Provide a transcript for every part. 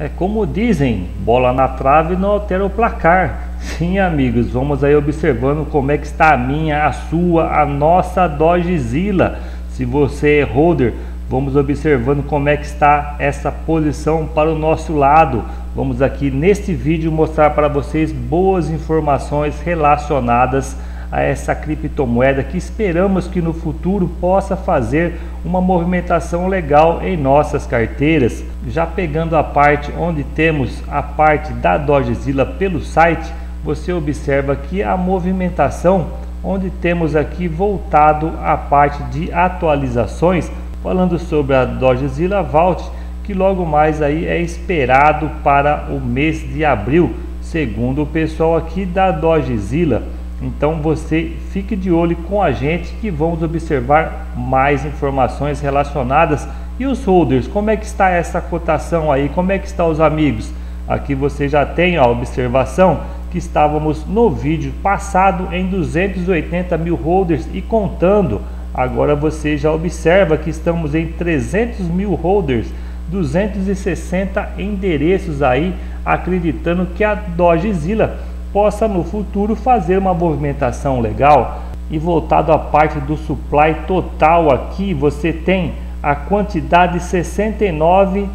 É como dizem, bola na trave não altera o placar. Sim, amigos, vamos aí observando como é que está a minha, a sua, a nossa Dodgezilla. Se você é holder, vamos observando como é que está essa posição para o nosso lado. Vamos aqui neste vídeo mostrar para vocês boas informações relacionadas a essa criptomoeda que esperamos que no futuro possa fazer uma movimentação legal em nossas carteiras. Já pegando a parte onde temos a parte da Dodgezilla pelo site, você observa que a movimentação onde temos aqui voltado a parte de atualizações, falando sobre a Dodgezilla Vault, que logo mais aí é esperado para o mês de abril, segundo o pessoal aqui da Dodgezilla. Então você fique de olho com a gente que vamos observar mais informações relacionadas e os holders, como é que está essa cotação aí, como é que está os amigos? Aqui você já tem a observação que estávamos no vídeo passado em 280 mil holders e contando. Agora você já observa que estamos em 300 mil holders, 260 endereços aí, acreditando que a Dogezilla possa no futuro fazer uma movimentação legal. E voltado à parte do supply total aqui, você tem a quantidade de 69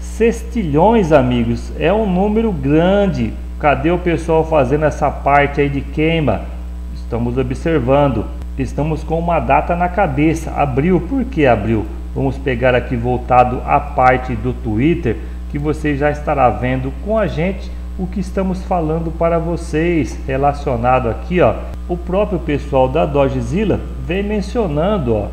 sextilhões, amigos. É um número grande. Cadê o pessoal fazendo essa parte aí de queima? Estamos observando. Estamos com uma data na cabeça. Abril, por que abril? Vamos pegar aqui voltado à parte do Twitter, que você já estará vendo com a gente o que estamos falando para vocês relacionado aqui, ó. O próprio pessoal da Dodgezilla vem mencionando, ó,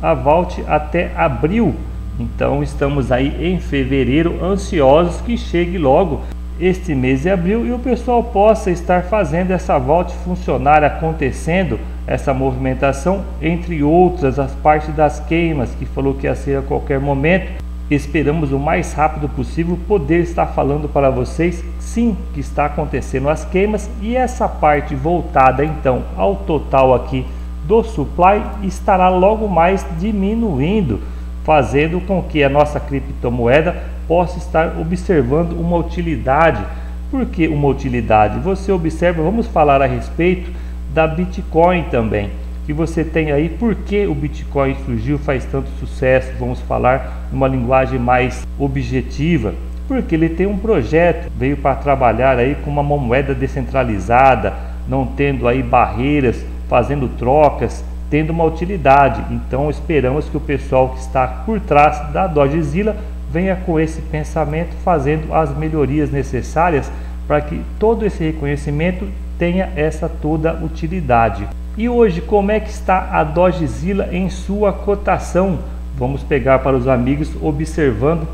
a Vault até abril. Então estamos aí em fevereiro ansiosos que chegue logo este mês de abril e o pessoal possa estar fazendo essa Vault funcionar acontecendo essa movimentação entre outras as partes das queimas que falou que ia ser a qualquer momento Esperamos o mais rápido possível poder estar falando para vocês sim que está acontecendo as queimas e essa parte voltada então ao total aqui do supply estará logo mais diminuindo, fazendo com que a nossa criptomoeda possa estar observando uma utilidade. Por que uma utilidade? Você observa, vamos falar a respeito da Bitcoin também que você tem aí, por que o Bitcoin surgiu, faz tanto sucesso, vamos falar numa linguagem mais objetiva, porque ele tem um projeto, veio para trabalhar aí com uma moeda descentralizada, não tendo aí barreiras, fazendo trocas, tendo uma utilidade. Então esperamos que o pessoal que está por trás da Dogezilla venha com esse pensamento, fazendo as melhorias necessárias para que todo esse reconhecimento tenha essa toda utilidade. E hoje, como é que está a Dogezilla em sua cotação? Vamos pegar para os amigos observando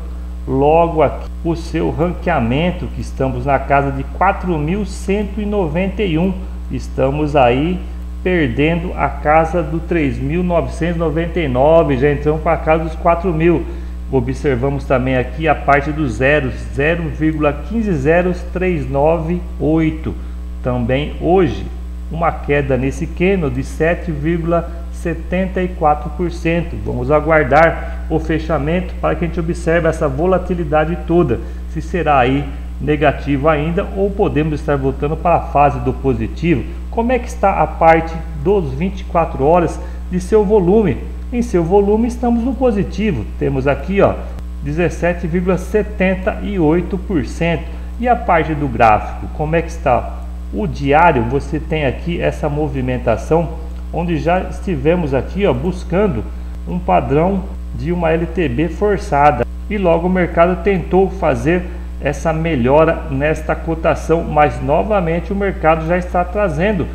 logo aqui o seu ranqueamento, que estamos na casa de 4.191. Estamos aí perdendo a casa do 3.999, já entramos para a casa dos 4.000. Observamos também aqui a parte dos zeros, 0,15039,8. Também hoje uma queda nesse Keno de 7,74%. Vamos aguardar o fechamento para que a gente observe essa volatilidade toda, se será aí negativo ainda ou podemos estar voltando para a fase do positivo. Como é que está a parte dos 24 horas de seu volume? Em seu volume estamos no positivo. Temos aqui, ó, 17,78%. E a parte do gráfico, como é que está? O diário, você tem aqui essa movimentação, onde já estivemos aqui ó, buscando um padrão de uma LTB forçada. E logo o mercado tentou fazer essa melhora nesta cotação, mas novamente o mercado já está trazendo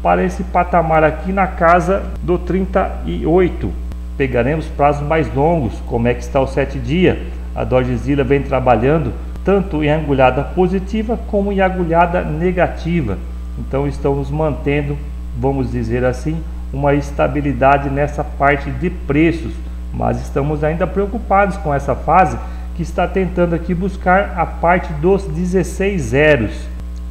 para esse patamar aqui na casa do 38. Pegaremos prazos mais longos, como é que está o 7 dia. A Dodgezilla vem trabalhando tanto em agulhada positiva como em agulhada negativa. Então estamos mantendo, vamos dizer assim, uma estabilidade nessa parte de preços, mas estamos ainda preocupados com essa fase que está tentando aqui buscar a parte dos 16 zeros,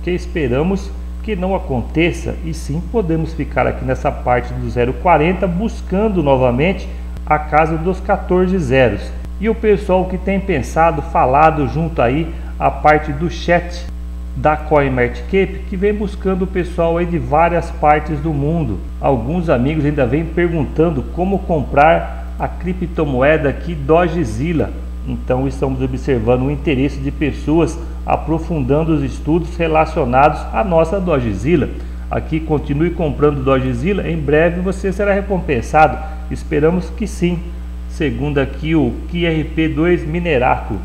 que esperamos que não aconteça e sim podemos ficar aqui nessa parte do 0,40 buscando novamente a casa dos 14 zeros. E o pessoal que tem pensado, falado junto aí a parte do chat da CoinMarketCap que vem buscando o pessoal aí de várias partes do mundo. Alguns amigos ainda vêm perguntando como comprar a criptomoeda aqui Dogezilla. Então estamos observando o interesse de pessoas aprofundando os estudos relacionados à nossa Dogezilla. Aqui continue comprando Dogezilla, em breve você será recompensado. Esperamos que sim. Segundo aqui o QRP2 Minerato.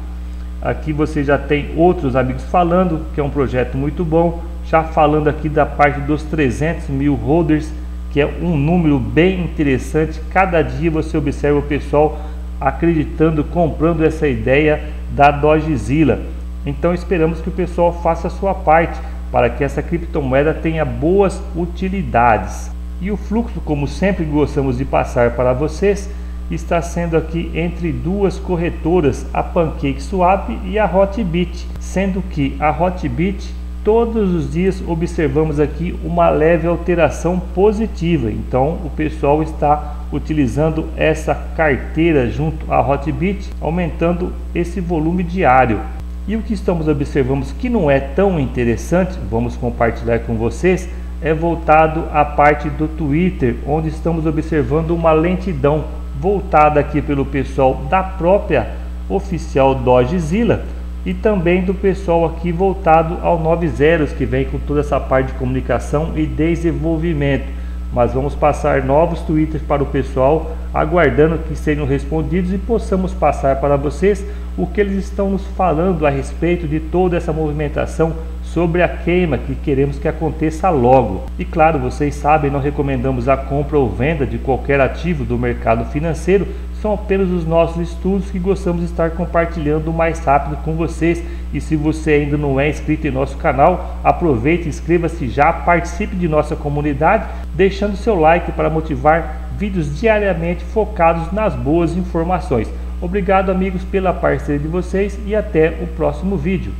Aqui você já tem outros amigos falando que é um projeto muito bom. Já falando aqui da parte dos 300 mil holders, que é um número bem interessante. Cada dia você observa o pessoal acreditando, comprando essa ideia da Dogezilla. Então esperamos que o pessoal faça a sua parte para que essa criptomoeda tenha boas utilidades. E o fluxo, como sempre gostamos de passar para vocês, está sendo aqui entre duas corretoras, a PancakeSwap e a Hotbit, sendo que a Hotbit todos os dias observamos aqui uma leve alteração positiva. Então o pessoal está utilizando essa carteira junto à Hotbit, aumentando esse volume diário. E o que estamos observando que não é tão interessante, vamos compartilhar com vocês, é voltado à parte do Twitter, onde estamos observando uma lentidão voltada aqui pelo pessoal da própria oficial Dogezilla e também do pessoal aqui voltado ao 90 que vem com toda essa parte de comunicação e desenvolvimento. Mas vamos passar novos twitters para o pessoal, aguardando que sejam respondidos e possamos passar para vocês o que eles estão nos falando a respeito de toda essa movimentação sobre a queima que queremos que aconteça logo. E claro, vocês sabem, não recomendamos a compra ou venda de qualquer ativo do mercado financeiro, são apenas os nossos estudos que gostamos de estar compartilhando mais rápido com vocês. E se você ainda não é inscrito em nosso canal, aproveite, inscreva-se já, participe de nossa comunidade, deixando seu like para motivar vídeos diariamente focados nas boas informações. Obrigado amigos pela parceria de vocês e até o próximo vídeo.